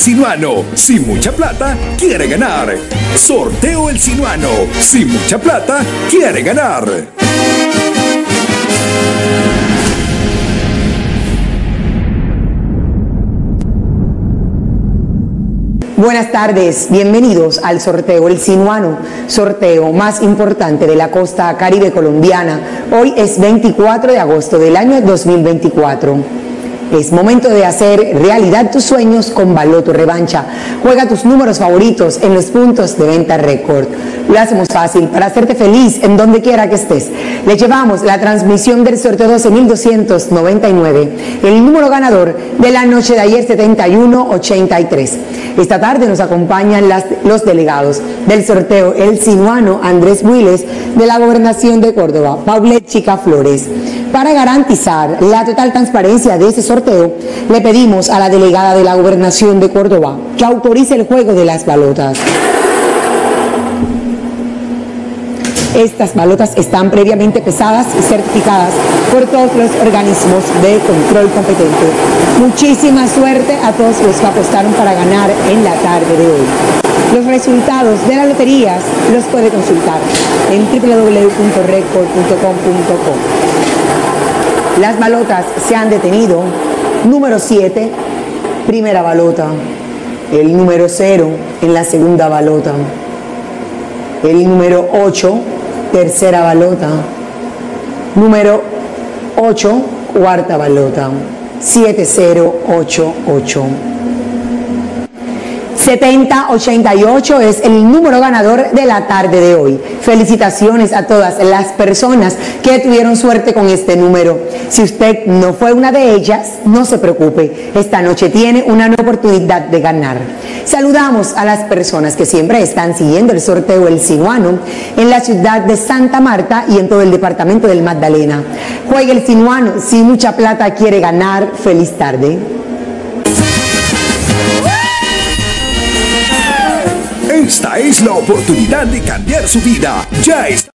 Sinuano. Sin mucha plata, quiere ganar. Sorteo El Sinuano. Sin mucha plata, quiere ganar. Buenas tardes, bienvenidos al sorteo El Sinuano, sorteo más importante de la costa caribe colombiana. Hoy es 24 de agosto del año 2024. Es momento de hacer realidad tus sueños con Baloto Revancha. Juega tus números favoritos en los puntos de venta récord. Lo hacemos fácil para hacerte feliz en donde quiera que estés. Le llevamos la transmisión del sorteo 12.299, el número ganador de la noche de ayer 7183. Esta tarde nos acompañan los delegados del sorteo El Sinuano Andrés Builes de la Gobernación de Córdoba, Paulette Chica Flores. Para garantizar la total transparencia de ese sorteo, le pedimos a la delegada de la Gobernación de Córdoba que autorice el juego de las balotas. Estas balotas están previamente pesadas y certificadas por todos los organismos de control competente. Muchísima suerte a todos los que apostaron para ganar en la tarde de hoy. Los resultados de las loterías los puede consultar en www.record.com.co. Las balotas se han detenido. Número 7, primera balota. El número 0 en la segunda balota. El número 8, tercera balota. Número 8, cuarta balota. 7088. 7088 es el número ganador de la tarde de hoy. Felicitaciones a todas las personas que tuvieron suerte con este número. Si usted no fue una de ellas, no se preocupe. Esta noche tiene una oportunidad de ganar. Saludamos a las personas que siempre están siguiendo el sorteo El Sinuano en la ciudad de Santa Marta y en todo el departamento del Magdalena. Juegue el Sinuano, si mucha plata quiere ganar, feliz tarde. Oportunidad de cambiar su vida. Ya está.